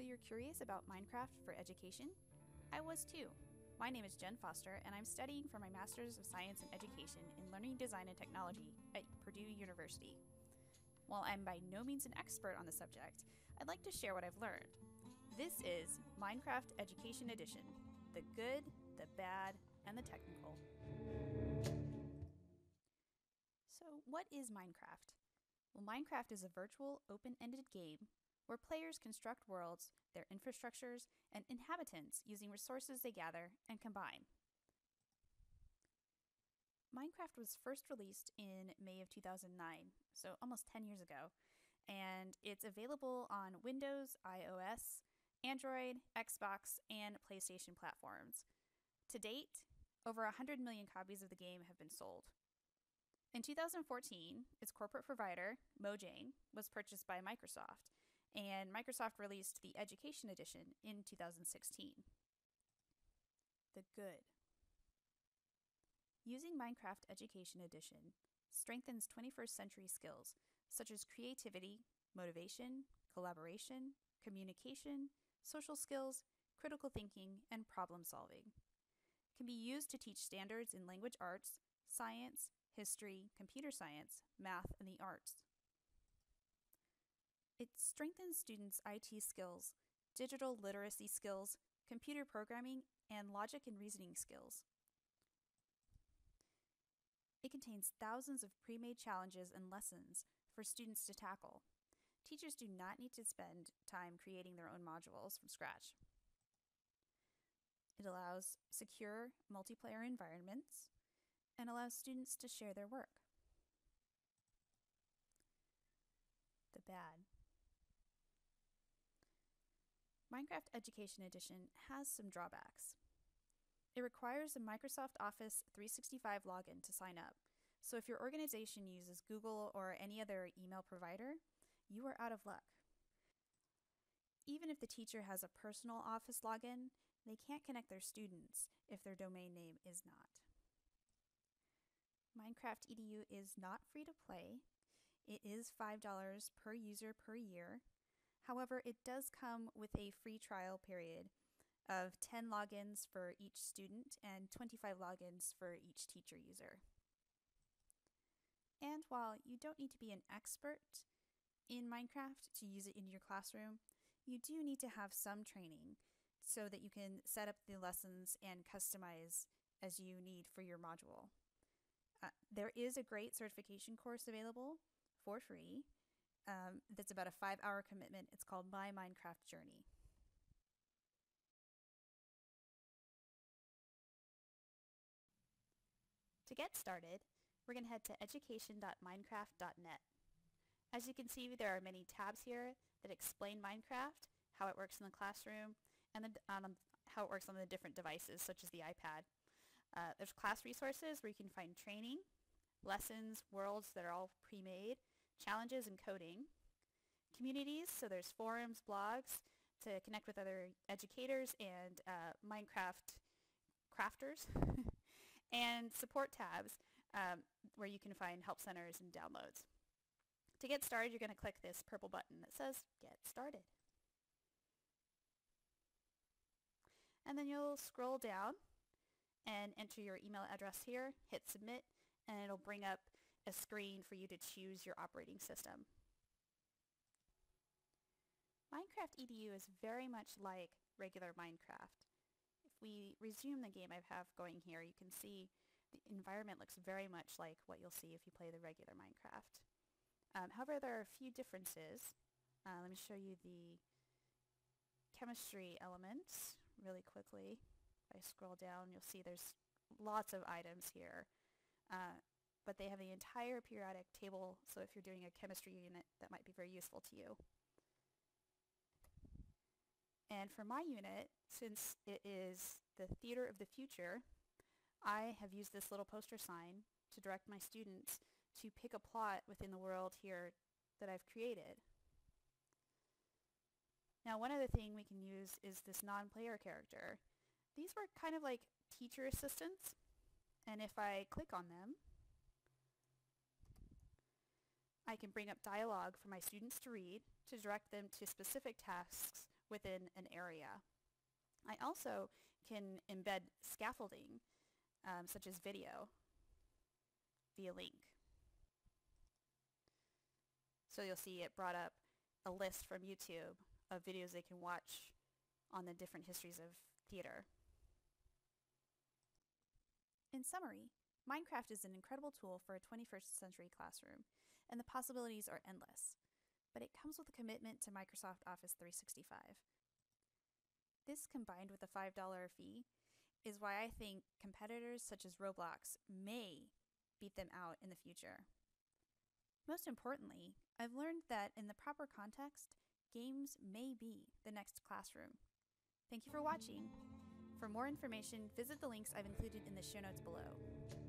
So you're curious about Minecraft for education? I was too. My name is Jen Foster, and I'm studying for my Master's of Science in Education in Learning Design and Technology at Purdue University. While I'm by no means an expert on the subject, I'd like to share what I've learned. This is Minecraft Education Edition the good, the bad, and the technical. So, what is Minecraft? Well, Minecraft is a virtual, open ended game where players construct worlds, their infrastructures, and inhabitants using resources they gather and combine. Minecraft was first released in May of 2009, so almost 10 years ago, and it's available on Windows, iOS, Android, Xbox, and PlayStation platforms. To date, over 100 million copies of the game have been sold. In 2014, its corporate provider, Mojang, was purchased by Microsoft, and Microsoft released the Education Edition in 2016. The good. Using Minecraft Education Edition strengthens 21st century skills such as creativity, motivation, collaboration, communication, social skills, critical thinking, and problem solving. Can be used to teach standards in language arts, science, history, computer science, math, and the arts. It strengthens students' IT skills, digital literacy skills, computer programming, and logic and reasoning skills. It contains thousands of pre made challenges and lessons for students to tackle. Teachers do not need to spend time creating their own modules from scratch. It allows secure multiplayer environments and allows students to share their work. The bad. Minecraft Education Edition has some drawbacks. It requires a Microsoft Office 365 login to sign up, so if your organization uses Google or any other email provider, you are out of luck. Even if the teacher has a personal Office login, they can't connect their students if their domain name is not. Minecraft EDU is not free to play. It is $5 per user per year, However, it does come with a free trial period of 10 logins for each student and 25 logins for each teacher user. And while you don't need to be an expert in Minecraft to use it in your classroom, you do need to have some training so that you can set up the lessons and customize as you need for your module. Uh, there is a great certification course available for free um, that's about a five hour commitment. It's called My Minecraft Journey. To get started, we're going to head to education.minecraft.net. As you can see, there are many tabs here that explain Minecraft, how it works in the classroom, and the, um, how it works on the different devices, such as the iPad. Uh, there's class resources where you can find training, lessons, worlds that are all pre-made, challenges and coding, communities, so there's forums, blogs to connect with other educators and uh, Minecraft crafters, and support tabs um, where you can find help centers and downloads. To get started, you're going to click this purple button that says Get Started. And then you'll scroll down and enter your email address here, hit submit, and it'll bring up a screen for you to choose your operating system. Minecraft EDU is very much like regular Minecraft. If we resume the game I have going here, you can see the environment looks very much like what you'll see if you play the regular Minecraft. Um, however, there are a few differences. Uh, let me show you the chemistry elements really quickly. If I scroll down, you'll see there's lots of items here. Uh, but they have the entire periodic table, so if you're doing a chemistry unit, that might be very useful to you. And for my unit, since it is the Theater of the Future, I have used this little poster sign to direct my students to pick a plot within the world here that I've created. Now one other thing we can use is this non-player character. These were kind of like teacher assistants, and if I click on them, I can bring up dialogue for my students to read to direct them to specific tasks within an area. I also can embed scaffolding, um, such as video, via link. So you'll see it brought up a list from YouTube of videos they can watch on the different histories of theater. In summary, Minecraft is an incredible tool for a 21st century classroom, and the possibilities are endless. But it comes with a commitment to Microsoft Office 365. This combined with a $5 fee is why I think competitors such as Roblox may beat them out in the future. Most importantly, I've learned that in the proper context, games may be the next classroom. Thank you for watching. For more information, visit the links I've included in the show notes below.